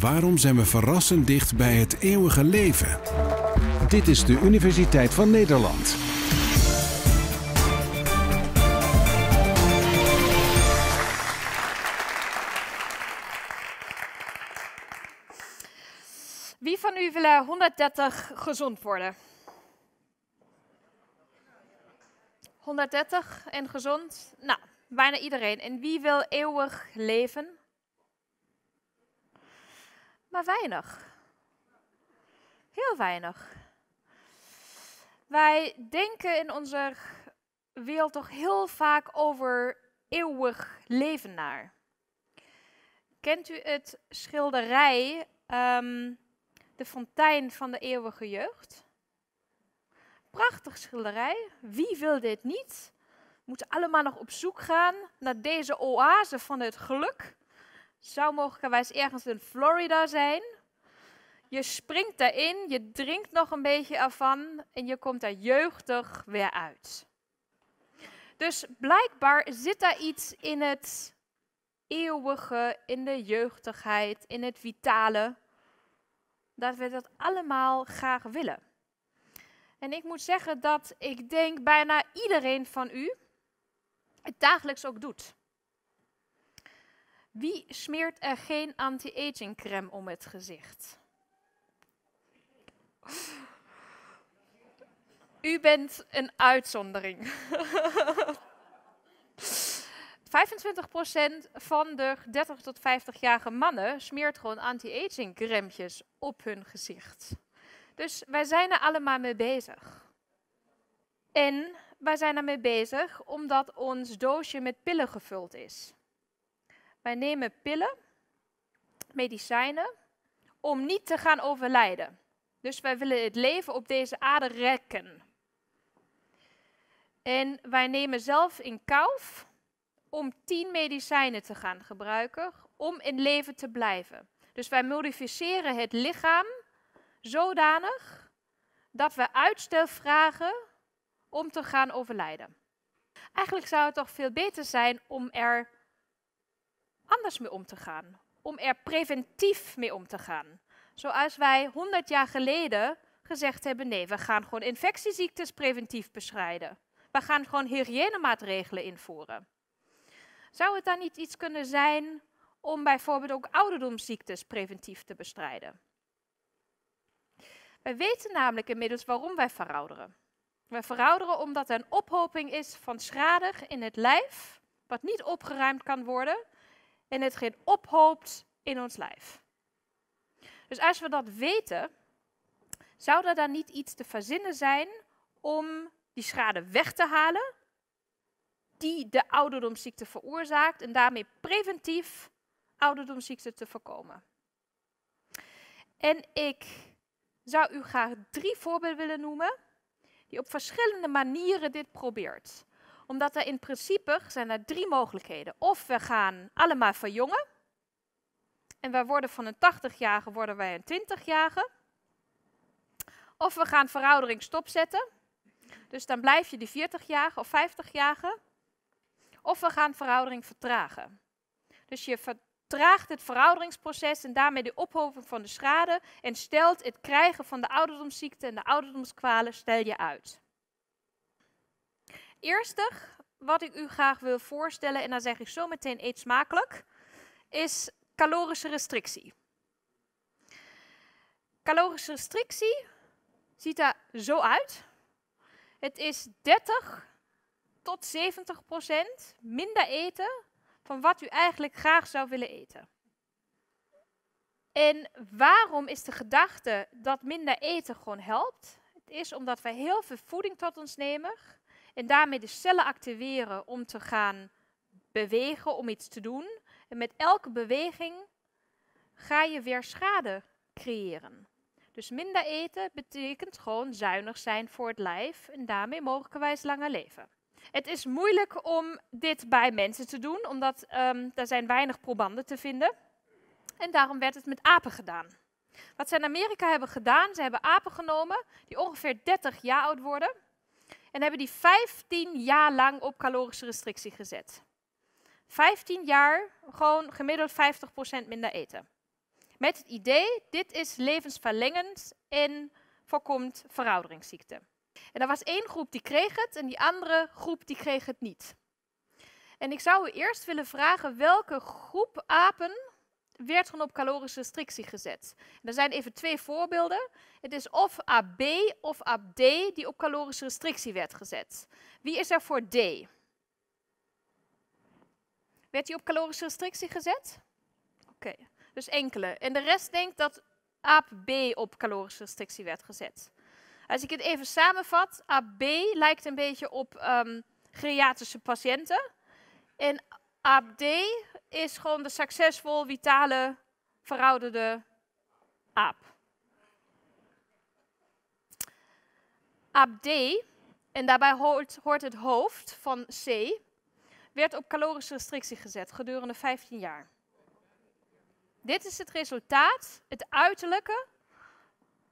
Waarom zijn we verrassend dicht bij het eeuwige leven? Dit is de Universiteit van Nederland. Wie van u wil er 130 gezond worden? 130 en gezond? Nou, bijna iedereen. En wie wil eeuwig leven? Maar weinig. Heel weinig. Wij denken in onze wereld toch heel vaak over eeuwig leven naar. Kent u het schilderij ehm, De Fontein van de Eeuwige Jeugd? Prachtig schilderij. Wie wil dit niet? We moeten allemaal nog op zoek gaan naar deze oase van het geluk. Zou mogelijkerwijs ergens in Florida zijn. Je springt daarin, je drinkt nog een beetje ervan en je komt daar jeugdig weer uit. Dus blijkbaar zit daar iets in het eeuwige, in de jeugdigheid, in het vitale, dat we dat allemaal graag willen. En ik moet zeggen dat ik denk bijna iedereen van u het dagelijks ook doet. Wie smeert er geen anti-aging crème om het gezicht? U bent een uitzondering. 25% van de 30 tot 50-jarige mannen smeert gewoon anti-aging crèmetjes op hun gezicht. Dus wij zijn er allemaal mee bezig. En wij zijn ermee bezig omdat ons doosje met pillen gevuld is. Wij nemen pillen, medicijnen, om niet te gaan overlijden. Dus wij willen het leven op deze aarde rekken. En wij nemen zelf in kauf om tien medicijnen te gaan gebruiken om in leven te blijven. Dus wij modificeren het lichaam zodanig dat we uitstel vragen om te gaan overlijden. Eigenlijk zou het toch veel beter zijn om er anders mee om te gaan. Om er preventief mee om te gaan. Zoals wij 100 jaar geleden gezegd hebben: nee, we gaan gewoon infectieziektes preventief bestrijden. We gaan gewoon hygiënemaatregelen invoeren. Zou het dan niet iets kunnen zijn om bijvoorbeeld ook ouderdomsziektes preventief te bestrijden? Wij weten namelijk inmiddels waarom wij verouderen. Wij verouderen omdat er een ophoping is van schade in het lijf, wat niet opgeruimd kan worden, en het geen ophoopt in ons lijf. Dus als we dat weten, zou er dan niet iets te verzinnen zijn om die schade weg te halen, die de ouderdomsziekte veroorzaakt, en daarmee preventief ouderdomsziekte te voorkomen? En ik zou u graag drie voorbeelden willen noemen die op verschillende manieren dit probeert. Omdat er in principe zijn er drie mogelijkheden. Of we gaan allemaal verjongen. En wij worden van een 80-jarige worden wij een 20-jarige. Of we gaan veroudering stopzetten. Dus dan blijf je die 40-jarige of 50-jarige. Of we gaan veroudering vertragen. Dus je vertraagt het verouderingsproces en daarmee de ophoping van de schade en stelt het krijgen van de ouderdomsziekte en de ouderdomskwalen stel je uit. Eerste wat ik u graag wil voorstellen, en dan zeg ik zo meteen eet smakelijk, is calorische restrictie. Calorische restrictie ziet er zo uit. Het is 30 tot 70 procent minder eten van wat u eigenlijk graag zou willen eten. En waarom is de gedachte dat minder eten gewoon helpt? Het is omdat wij heel veel voeding tot ons nemen en daarmee de cellen activeren om te gaan bewegen, om iets te doen. En met elke beweging ga je weer schade creëren. Dus minder eten betekent gewoon zuinig zijn voor het lijf en daarmee mogelijkerwijs langer leven. Het is moeilijk om dit bij mensen te doen, omdat um, er zijn weinig probanden te vinden. En daarom werd het met apen gedaan. Wat ze in Amerika hebben gedaan, ze hebben apen genomen die ongeveer 30 jaar oud worden. En hebben die 15 jaar lang op calorische restrictie gezet. 15 jaar gewoon gemiddeld 50% minder eten. Met het idee, dit is levensverlengend en voorkomt verouderingsziekte. En er was één groep die kreeg het en die andere groep die kreeg het niet. En ik zou u eerst willen vragen welke groep apen werd gewoon op calorische restrictie gezet. Er zijn even twee voorbeelden. Het is of AB of AB die op calorische restrictie werd gezet. Wie is er voor D? Werd die op calorische restrictie gezet? Oké, dus enkele. En de rest denkt dat AB op calorische restrictie werd gezet. Als ik het even samenvat, AB lijkt een beetje op um, geriatrische patiënten. En ABD is gewoon de succesvol, vitale, verouderde aap. ABD, en daarbij hoort, hoort het hoofd van C, werd op calorische restrictie gezet gedurende 15 jaar. Dit is het resultaat, het uiterlijke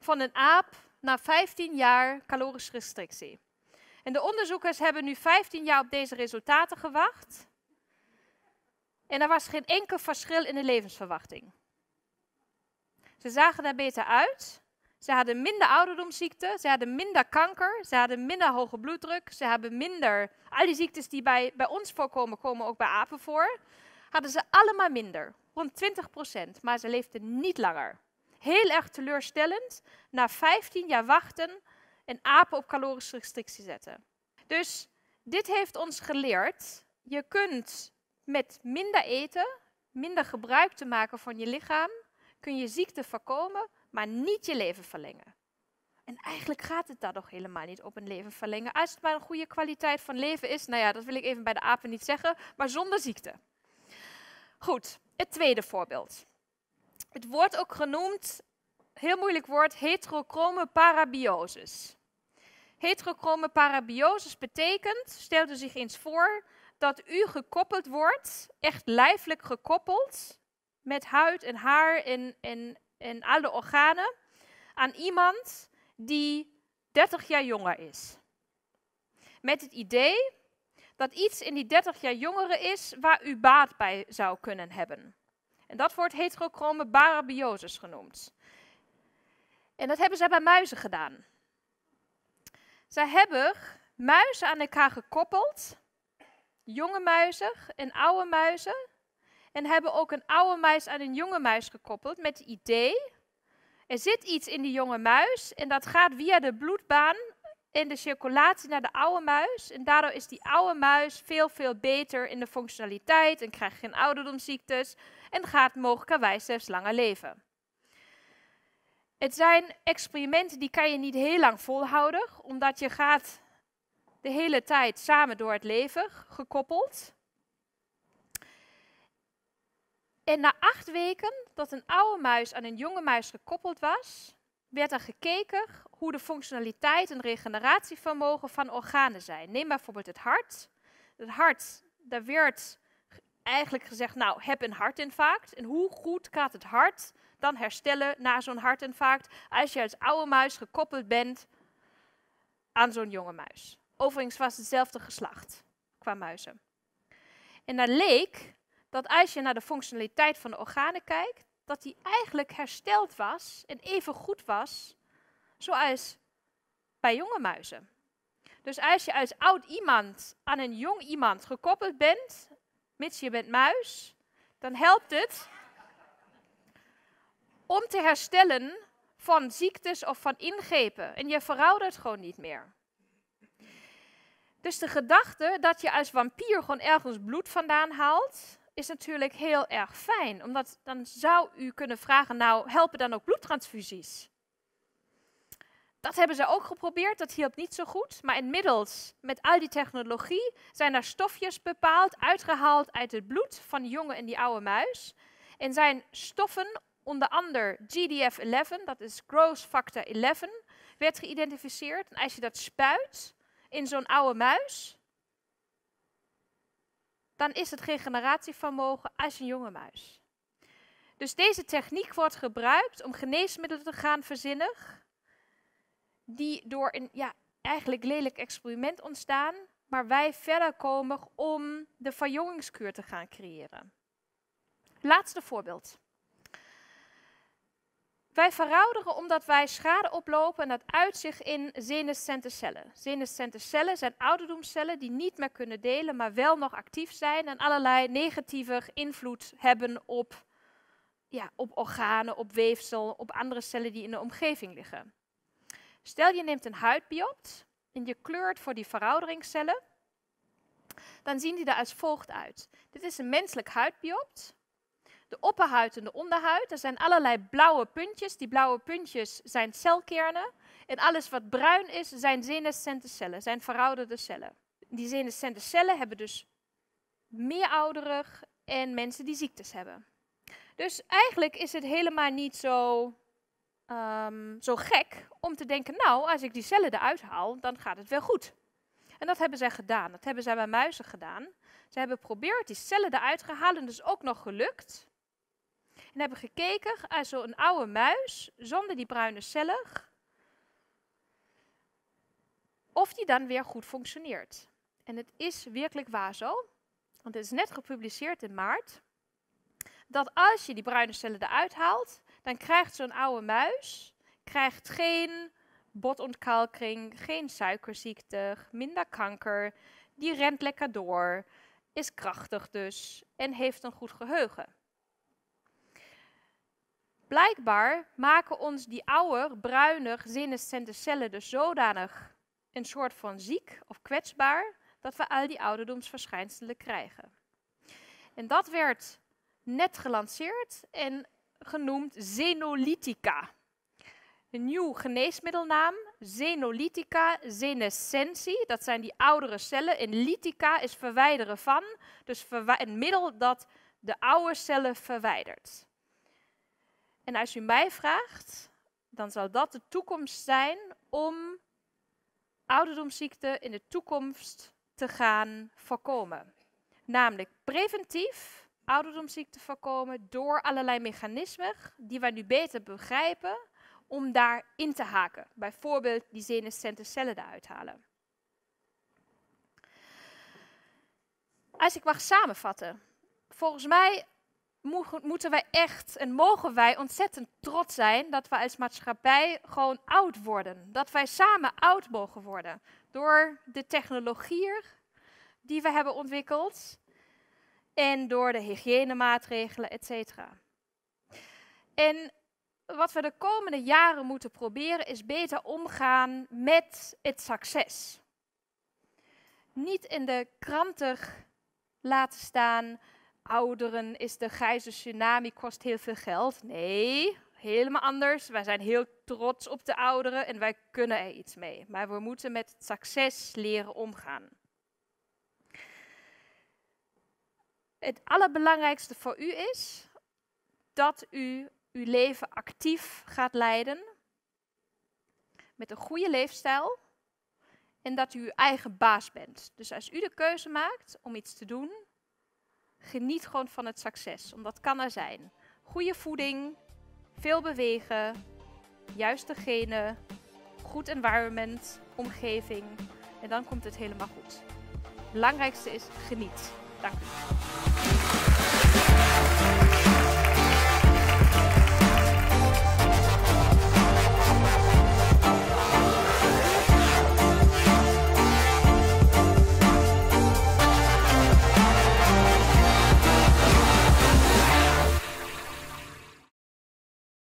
van een aap na 15 jaar calorische restrictie. En de onderzoekers hebben nu 15 jaar op deze resultaten gewacht. En er was geen enkel verschil in de levensverwachting. Ze zagen er beter uit. Ze hadden minder ouderdomsziekte, ze hadden minder kanker, ze hadden minder hoge bloeddruk, ze hebben minder. Al die ziektes die bij, bij ons voorkomen, komen ook bij apen voor. Hadden ze allemaal minder, rond 20 procent, maar ze leefden niet langer. Heel erg teleurstellend, na 15 jaar wachten en apen op calorische restrictie zetten. Dus dit heeft ons geleerd, je kunt met minder eten, minder gebruik te maken van je lichaam, kun je ziekte voorkomen, maar niet je leven verlengen. En eigenlijk gaat het daar toch helemaal niet op een leven verlengen. Als het maar een goede kwaliteit van leven is, nou ja, dat wil ik even bij de apen niet zeggen, maar zonder ziekte. Goed, het tweede voorbeeld. Het wordt ook genoemd, heel moeilijk woord, heterochrome parabiosis. Heterochrome parabiosis betekent, stel u zich eens voor, dat u gekoppeld wordt, echt lijfelijk gekoppeld, met huid en haar en, en, en alle organen, aan iemand die 30 jaar jonger is. Met het idee dat iets in die 30 jaar jongere is waar u baat bij zou kunnen hebben. En dat wordt heterochrome barabiosis genoemd. En dat hebben zij bij muizen gedaan. Zij hebben muizen aan elkaar gekoppeld jonge muizen en oude muizen. En hebben ook een oude muis aan een jonge muis gekoppeld met het idee, er zit iets in die jonge muis en dat gaat via de bloedbaan en de circulatie naar de oude muis. En daardoor is die oude muis veel, veel beter in de functionaliteit en krijgt geen ouderdomsziektes en gaat mogelijkerwijs zelfs langer leven. Het zijn experimenten die kan je niet heel lang volhouden, omdat je gaat de hele tijd samen door het leven gekoppeld. En na acht weken dat een oude muis aan een jonge muis gekoppeld was, werd er gekeken hoe de functionaliteit en regeneratievermogen van organen zijn. Neem bijvoorbeeld het hart. Het hart, daar werd eigenlijk gezegd, nou, heb een hartinfarct. En hoe goed gaat het hart dan herstellen na zo'n hartinfarct als je als oude muis gekoppeld bent aan zo'n jonge muis? Overigens was hetzelfde geslacht qua muizen. En dat leek dat als je naar de functionaliteit van de organen kijkt, dat die eigenlijk hersteld was en even goed was zoals bij jonge muizen. Dus als je als oud iemand aan een jong iemand gekoppeld bent, mits je bent muis, dan helpt het om te herstellen van ziektes of van ingrepen. En je veroudert gewoon niet meer. Dus de gedachte dat je als vampier gewoon ergens bloed vandaan haalt, is natuurlijk heel erg fijn. Omdat dan zou u kunnen vragen, nou helpen dan ook bloedtransfusies? Dat hebben ze ook geprobeerd, dat hielp niet zo goed. Maar inmiddels, met al die technologie, zijn er stofjes bepaald, uitgehaald uit het bloed van die jonge en die oude muis. En zijn stoffen, onder andere GDF-11, dat is Growth Factor 11, werd geïdentificeerd. En als je dat spuit, in zo'n oude muis, dan is het regeneratievermogen als een jonge muis. Dus deze techniek wordt gebruikt om geneesmiddelen te gaan verzinnen, die door een ja, eigenlijk lelijk experiment ontstaan, maar wij verder komen om de verjongingskuur te gaan creëren. Laatste voorbeeld. Wij verouderen omdat wij schade oplopen en dat uit zich in senescente cellen. Senescente cellen zijn ouderdomscellen die niet meer kunnen delen, maar wel nog actief zijn en allerlei negatieve invloed hebben op, ja, op organen, op weefsel, op andere cellen die in de omgeving liggen. Stel je neemt een huidbiopt en je kleurt voor die verouderingscellen, dan zien die er als volgt uit. Dit is een menselijk huidbiopt de opperhuid en de onderhuid. Er zijn allerlei blauwe puntjes. Die blauwe puntjes zijn celkernen. En alles wat bruin is, zijn senescente cellen, zijn verouderde cellen. Die senescente cellen hebben dus meer ouderig en mensen die ziektes hebben. Dus eigenlijk is het helemaal niet zo, um, zo gek om te denken, nou, als ik die cellen eruit haal, dan gaat het wel goed. En dat hebben zij gedaan. Dat hebben zij bij muizen gedaan. Ze hebben geprobeerd die cellen eruit te halen en dus ook nog gelukt. En hebben gekeken als zo'n oude muis, zonder die bruine cellen, of die dan weer goed functioneert. En het is werkelijk waar zo, want het is net gepubliceerd in maart, dat als je die bruine cellen eruit haalt, dan krijgt zo'n oude muis krijgt geen botontkalking, geen suikerziekte, minder kanker, die rent lekker door, is krachtig dus en heeft een goed geheugen. Blijkbaar maken ons die oude, bruine, senescente cellen dus zodanig een soort van ziek of kwetsbaar, dat we al die ouderdomsverschijnselen krijgen. En dat werd net gelanceerd en genoemd Xenolytica. Een nieuw geneesmiddelnaam, Xenolytica senescentie. Dat zijn die oudere cellen. En lytica is verwijderen van. Dus een middel dat de oude cellen verwijdert. En als u mij vraagt, dan zal dat de toekomst zijn om ouderdomsziekten in de toekomst te gaan voorkomen. Namelijk preventief ouderdomsziekte voorkomen door allerlei mechanismen die wij nu beter begrijpen om daar in te haken. Bijvoorbeeld die senescente cellen eruit halen. Als ik mag samenvatten. Volgens mij moeten wij echt en mogen wij ontzettend trots zijn dat we als maatschappij gewoon oud worden. Dat wij samen oud mogen worden door de technologieën die we hebben ontwikkeld en door de hygiënemaatregelen, et cetera. En wat we de komende jaren moeten proberen is beter omgaan met het succes. Niet in de kranten laten staan ouderen is de grijze tsunami, kost heel veel geld. Nee, helemaal anders. Wij zijn heel trots op de ouderen en wij kunnen er iets mee. Maar we moeten met het succes leren omgaan. Het allerbelangrijkste voor u is dat u uw leven actief gaat leiden. Met een goede leefstijl. En dat u uw eigen baas bent. Dus als u de keuze maakt om iets te doen, geniet gewoon van het succes, omdat kan er zijn. Goede voeding, veel bewegen, juiste genen, goed environment, omgeving en dan komt het helemaal goed. Het belangrijkste is geniet. Dank u.